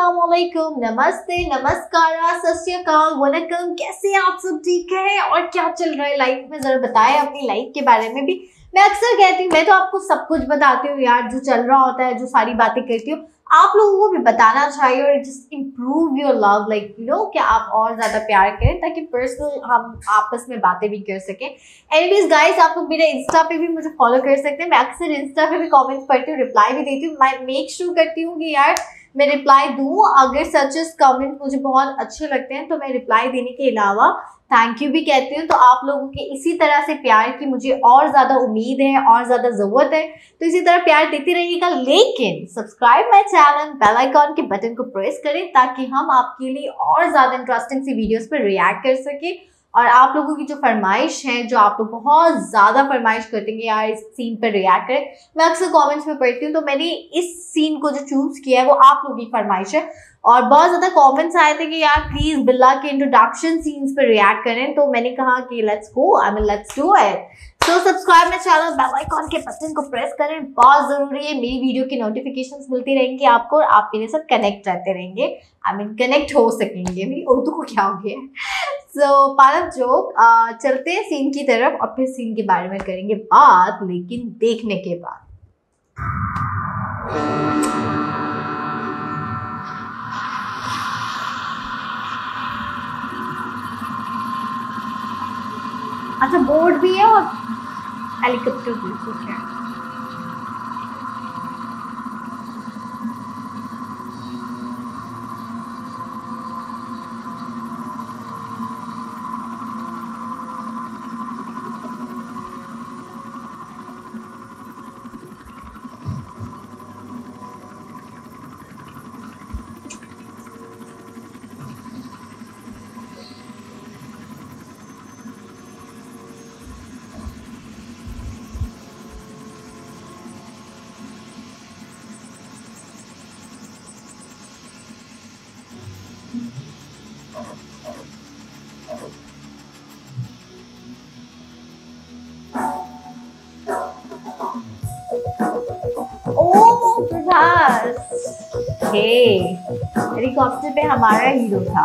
असलकुम नमस्ते, नमस्कार वनकम, कैसे आप सब? ठीक है? और क्या चल रहा है लाइफ में? जरा बताएँ अपनी लाइफ के बारे में भी। मैं अक्सर कहती हूँ, मैं तो आपको सब कुछ बताती हूँ यार, जो चल रहा होता है, जो सारी बातें करती हूँ। आप लोगों को भी बताना चाहिए और just improve your love like you know कि आप और ज़्यादा प्यार करें ताकि पर्सनल हम आपस में बातें भी कर सकें। एनीवेज गाइस आप लोग मेरे इंस्टा पे भी मुझे फॉलो कर सकते हैं। मैं अक्सर इंस्टा पे भी कमेंट्स पढ़ती हूँ रिप्लाई भी देती हूँ। मैं मेक श्योर करती हूँ कि यार मैं रिप्लाई दूँ। अगर सच कमेंट मुझे बहुत अच्छे लगते हैं तो मैं रिप्लाई देने के अलावा थैंक यू भी कहती हूँ। तो आप लोगों के इसी तरह से प्यार की मुझे और ज़्यादा उम्मीद है, और ज़्यादा ज़रूरत है। तो इसी तरह प्यार देती रहिएगा, लेकिन subscribe my channel bell icon के बटन को प्रेस करें, ताकि हम आपके लिए और ज़्यादा इंटरेस्टिंग सी वीडियोस पर रिएक्ट कर सकें। और आप लोगों की जो फरमाइश है, जो आप लोग बहुत ज़्यादा फरमाइश करते हैं यार इस सीन पर रिएक्ट करें, मैं अक्सर कमेंट्स में पढ़ती हूँ तो मैंने इस सीन को जो चूज़ किया है, वो आप लोगों की फरमाइश है। और बहुत ज़्यादा कॉमेंट्स आए थे कि यार प्लीज़ बिल्ला के इंट्रोडक्शन सीन्स पर रिएक्ट करें। तो मैंने कहा कि let's go I mean let's do it so subscribe मेरे चैनल बेल आइकॉन के बटन को प्रेस करें। बहुत ज़रूरी है, मेरी वीडियो की नोटिफिकेशंस मिलती रहेंगी आपको और आप मेरे साथ कनेक्ट रहते रहेंगे। आई मीन कनेक्ट हो सकेंगे मेरी उर्दू को क्या हो गया? सो पारक जोक चलते हैं सीन की तरफ़ और फिर सीन के बारे में करेंगे बात, लेकिन देखने के बाद। अच्छा बोर्ड भी है और हेलीकॉप्टर भी ठीक है हे हेलीकॉप्टर पे हमारा हीरो था।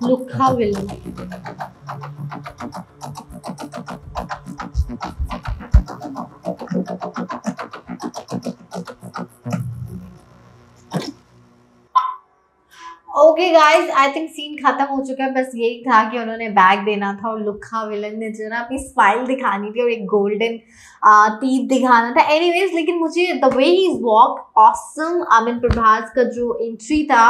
Look how will okay guys I think scene खत्म हो चुका है। बस यही था कि उन्होंने बैग देना था और लुखा विलन ने जो ना अपनी स्माइल दिखानी थी और एक गोल्डन टीप दिखाना था। एनीवेज लेकिन मुझे the way he is walk awesome Amini Prabhas का जो एंट्री था,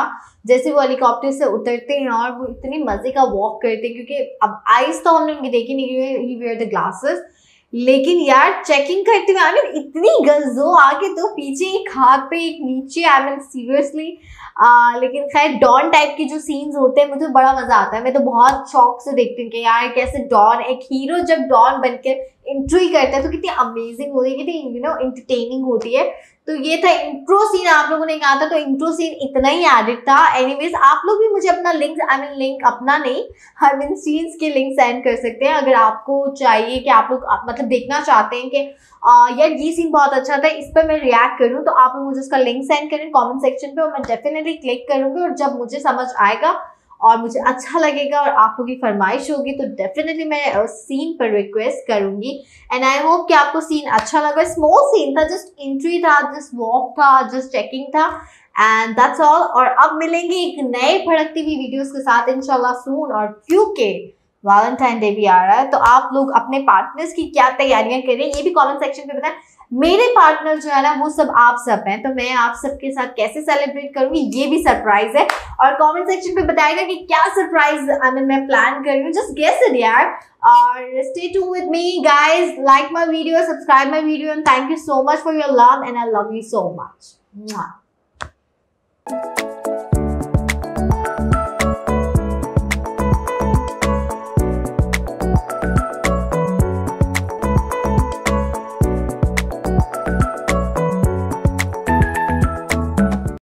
जैसे वो हेलीकॉप्टर से उतरते हैं और वो इतने मज़े का वॉक करते हैं, क्योंकि अब आइस तो हमने उनकी देखी नहीं ही वेयर द ग्लासेस लेकिन यार चेकिंग करते हुए आई मीन इतनी गजो आगे तो पीछे एक हाथ पे, एक नीचे आई मीन सीरियसली लेकिन खैर डॉन टाइप के जो सीन्स होते हैं, मुझे बड़ा मज़ा आता है। मैं तो बहुत शौक से देखती हूँ कि यार, कैसे डॉन एक हीरो जब डॉन बनकर इंट्री करता है तो कितनी अमेजिंग होती है, कितनी यू नो इंटरटेनिंग होती है। तो ये था इंट्रो सीन आप लोगों ने कहा था तो इंट्रो सीन इतना ही एडिट था। एनीवेज आप लोग भी मुझे अपना लिंक आई मीन लिंक अपना नहीं आई मीन सीन्स के लिंक सेंड कर सकते हैं। अगर आपको चाहिए कि आप लोग मतलब देखना चाहते हैं कि यार, ये सीन बहुत अच्छा था, इस पर मैं रिएक्ट करूँ तो आप लोग मुझे उसका लिंक सेंड करें कॉमेंट सेक्शन पर और मैं डेफिनेटली क्लिक करूँगी, और जब मुझे समझ आएगा और मुझे अच्छा लगेगा और आप लोगों की फरमाइश होगी तो डेफिनेटली मैं सीन पर रिक्वेस्ट करूँगी। एंड आई होप कि आपको सीन अच्छा लगा। स्मॉल सीन था जस्ट इंट्री था जस्ट वॉक था जस्ट चेकिंग था। एंड दैट्स ऑल और अब मिलेंगे एक नए भड़कती हुई वीडियोस के साथ, इंशाल्लाह सून और क्योंकि वैलेंटाइन डे भी आ रहा है। तो आप लोग अपने पार्टनर्स की क्या तैयारियाँ करें, ये भी कमेंट सेक्शन पे बताएँ। मेरे पार्टनर जो है ना, वो सब आप सब हैं तो मैं आप सबके साथ कैसे सेलिब्रेट करूँगी, ये भी सरप्राइज़ है। और कमेंट सेक्शन पे बताएगा कि क्या सरप्राइज़ आई मीन मैं प्लान कर रही हूँ। जस्ट गेस इट यार। और stay to with me guys like my video subscribe my video and thank you so much for your love and I love you so much